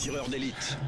Tireur d'élite.